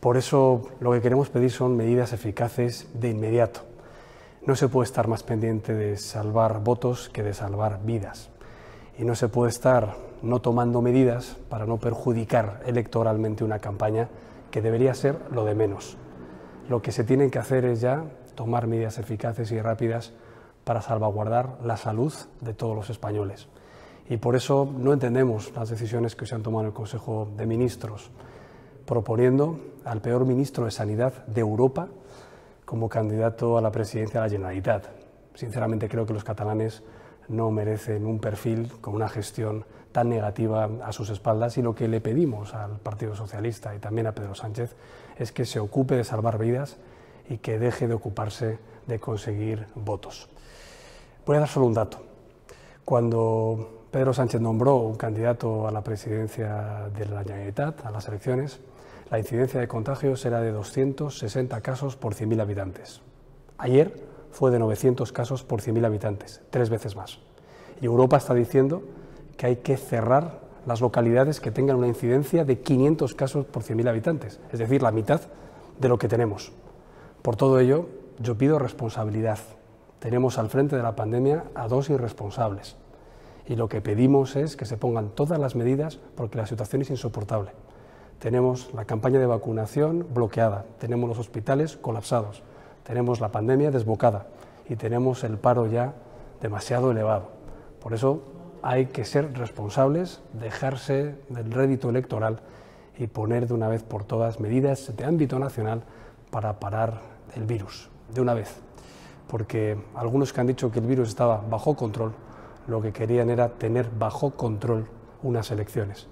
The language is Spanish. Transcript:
Por eso lo que queremos pedir son medidas eficaces de inmediato. No se puede estar más pendiente de salvar votos que de salvar vidas. Y no se puede estar no tomando medidas para no perjudicar electoralmente una campaña que debería ser lo de menos. Lo que se tiene que hacer es ya tomar medidas eficaces y rápidas para salvaguardar la salud de todos los españoles. Y por eso no entendemos las decisiones que se han tomado en el Consejo de Ministros, proponiendo al peor ministro de Sanidad de Europa como candidato a la presidencia de la Generalitat. Sinceramente creo que los catalanes no merecen un perfil con una gestión tan negativa a sus espaldas y lo que le pedimos al Partido Socialista y también a Pedro Sánchez es que se ocupe de salvar vidas y que deje de ocuparse de conseguir votos. Voy a dar solo un dato. Cuando Pedro Sánchez nombró un candidato a la presidencia de la Generalitat, a las elecciones, la incidencia de contagios era de 260 casos por 100.000 habitantes. Ayer fue de 900 casos por 100.000 habitantes, tres veces más. Y Europa está diciendo que hay que cerrar las localidades que tengan una incidencia de 500 casos por 100.000 habitantes, es decir, la mitad de lo que tenemos. Por todo ello, yo pido responsabilidad. Tenemos al frente de la pandemia a dos irresponsables. Y lo que pedimos es que se pongan todas las medidas porque la situación es insoportable. Tenemos la campaña de vacunación bloqueada, tenemos los hospitales colapsados, tenemos la pandemia desbocada y tenemos el paro ya demasiado elevado. Por eso hay que ser responsables, dejarse del rédito electoral y poner de una vez por todas medidas de ámbito nacional para parar el virus, de una vez. Porque algunos que han dicho que el virus estaba bajo control, lo que querían era tener bajo control unas elecciones.